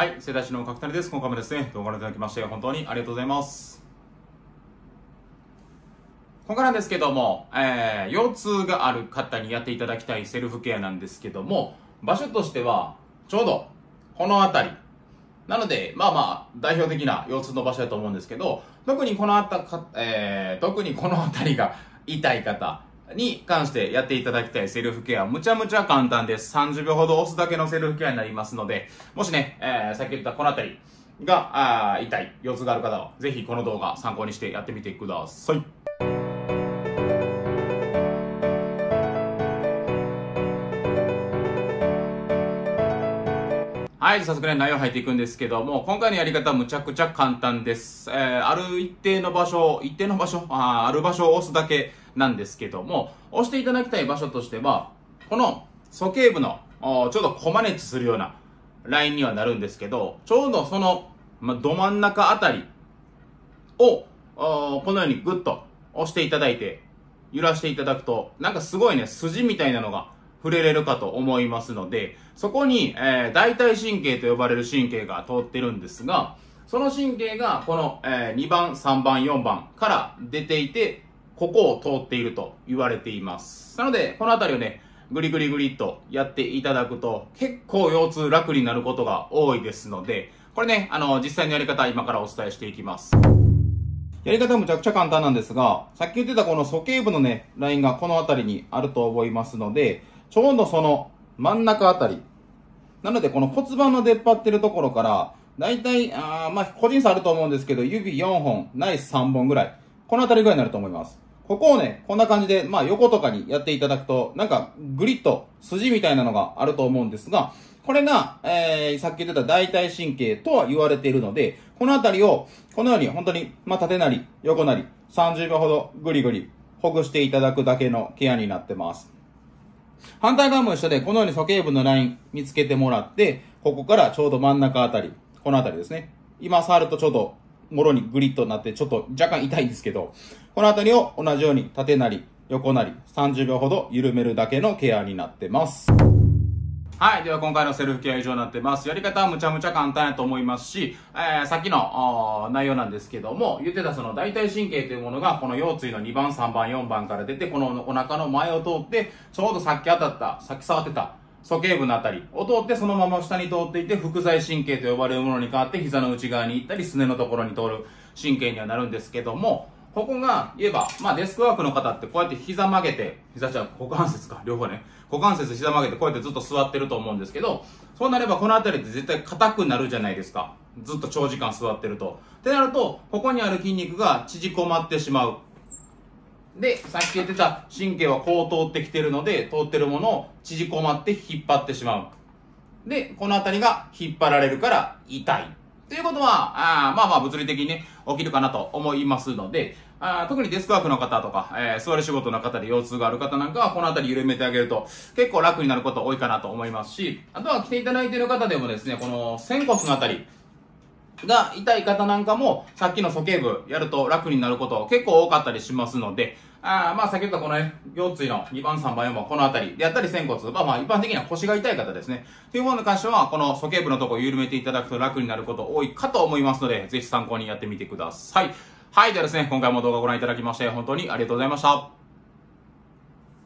はい、生態師の角谷です。今回もですね、動画をいただきまして、本当にありがとうございます。今回なんですけども、えー、腰痛がある方にやっていただきたいセルフケアなんですけども、場所としては、ちょうど、この辺り。なので、まあまあ、代表的な腰痛の場所だと思うんですけど、特にこのあた、えー、特にこの辺りが痛い方に関してやっていただきたいセルフケア、むちゃむちゃ簡単です。30秒ほど押すだけのセルフケアになりますので、もしね、えー、さっき言ったこの辺りが、あ痛い、腰痛がある方は、ぜひこの動画参考にしてやってみてください。はい、早速ね、内容入っていくんですけども、今回のやり方はむちゃくちゃ簡単です。えー、ある一定の場所、一定の場所、あーある場所を押すだけなんですけども、押していただきたい場所としては、この鼠径部の、ちょうどコマネチするようなラインにはなるんですけど、ちょうどその、ま、ど真ん中あたりを、このようにグッと押していただいて、揺らしていただくと、なんかすごいね、筋みたいなのが触れれるかと思いますので、そこに、えー、大腿神経と呼ばれる神経が通ってるんですが、その神経がこの、えー、2番、3番、4番から出ていて、ここを通っていると言われています。なので、この辺りをね、ぐりぐりぐりっとやっていただくと、結構腰痛楽になることが多いですので、これね、あの、実際のやり方今からお伝えしていきます。やり方はむちゃくちゃ簡単なんですが、さっき言ってたこの鼠径部のね、ラインがこの辺りにあると思いますので、ちょうどその真ん中あたり。なのでこの骨盤の出っ張ってるところから、だいたい、あまあ個人差あると思うんですけど、指4本、ない3本ぐらい。このあたりぐらいになると思います。ここをね、こんな感じで、まあ横とかにやっていただくと、なんかグリッと筋みたいなのがあると思うんですが、これが、えー、さっき言ってた大腿神経とは言われているので、このあたりを、このように本当に、まあ縦なり、横なり、30秒ほどぐりぐり、ほぐしていただくだけのケアになってます。反対側も一緒で、このように鼠径部のライン見つけてもらって、ここからちょうど真ん中あたり、このあたりですね。今触るとちょっと、もろにグリッとなって、ちょっと若干痛いんですけど、このあたりを同じように縦なり、横なり、30秒ほど緩めるだけのケアになってます。はい。では今回のセルフケア以上になってます。やり方はむちゃむちゃ簡単やと思いますし、えー、さっきの内容なんですけども、言ってたその大腿神経というものがこの腰椎の2番、3番、4番から出て、このお腹の前を通って、ちょうどさっき当たった、さっき触ってた、鼠径部のあたりを通ってそのまま下に通っていて、腹剤神経と呼ばれるものに変わって膝の内側に行ったり、すねのところに通る神経にはなるんですけども、ここが言えば、まあデスクワークの方ってこうやって膝曲げて、膝じゃ股関節か、両方ね。股関節膝曲げてこうやってずっと座ってると思うんですけど、そうなればこの辺りって絶対硬くなるじゃないですか。ずっと長時間座ってると。ってなると、ここにある筋肉が縮こまってしまう。で、さっき言ってた神経はこう通ってきてるので、通ってるものを縮こまって引っ張ってしまう。で、この辺りが引っ張られるから痛い。ということは、あまあまあ物理的にね、起きるかなと思いますので、あ特にデスクワークの方とか、えー、座る仕事の方で腰痛がある方なんかは、この辺り緩めてあげると、結構楽になること多いかなと思いますし、あとは来ていただいている方でもですね、この仙骨のあたり、が痛い方なんかも、さっきの鼠径部やると楽になること結構多かったりしますので、あまあ先ほどこのね、腰椎の2番、3番、4番、このあたりであったり仙骨、まあまあ一般的には腰が痛い方ですね。というものに関しては、この鼠径部のとこ緩めていただくと楽になること多いかと思いますので、ぜひ参考にやってみてください。はい、ではですね、今回も動画をご覧いただきまして、本当にありがとうございました。